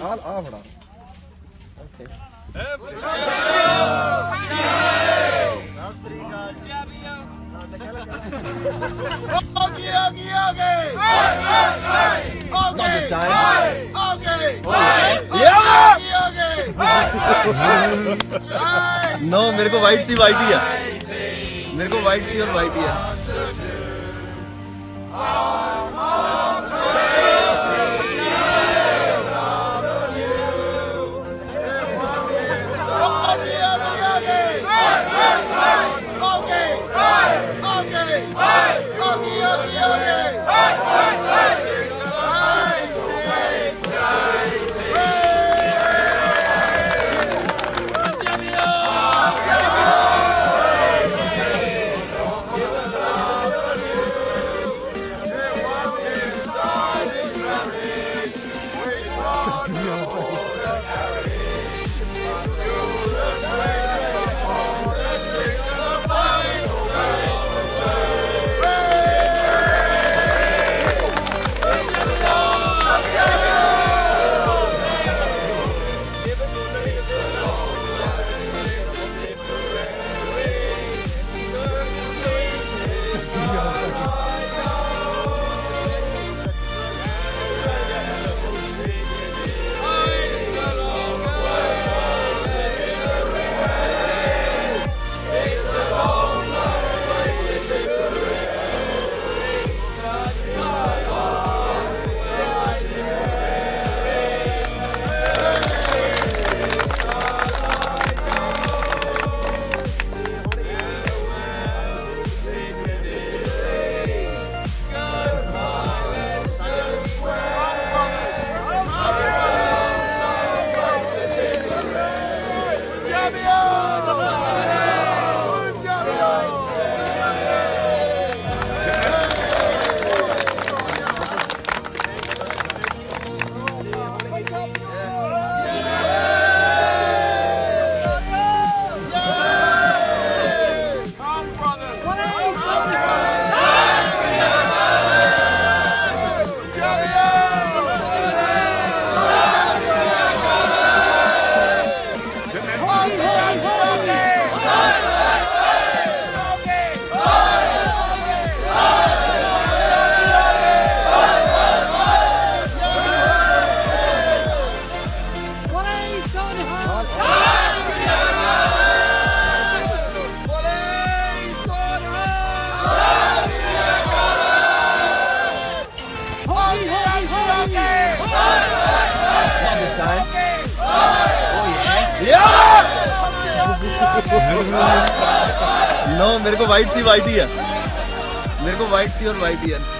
Al Avra. Okay. Okay, okay, okay. Okay. Okay. Okay. No मेरे को white सी white ही है मेरे को वाइट सी और वाइट ही है Yeah. नो मेरे को व्हाइट सी व्हाइट ही है। मेरे को व्हाइट सी और व्हाइट ही है।